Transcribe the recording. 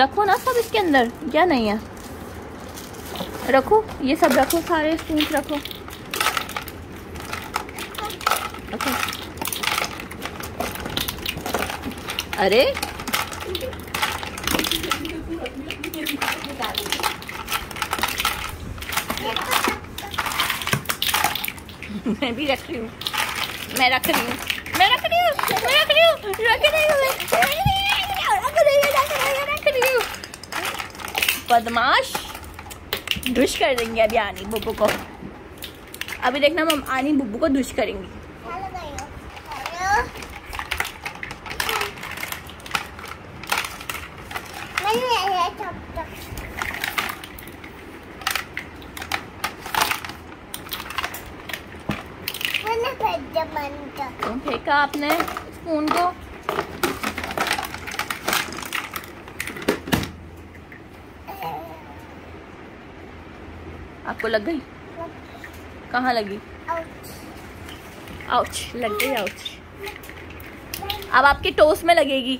रखो ना सब इसके अंदर, क्या नहीं है? रखो, ये सब रखो, सारे स्पून रखो। रखो। अरे? मैं भी रख रही हूँ। मैं रख रही हूँ। मैं रख रही हूँ। मैं रख रही हूँ। रख रही हूँ रख रही हूँ बदमाश। दुश कर देंगे अभी आनी बुब्बू को। अभी देखना हम आनी बुब्बू को दुश करेंगी। तुम फेंका आपने? स्पून को? आपको लग गई? कहाँ लगी? आउच लग गई आउच अब आपके टोस में लगेगी।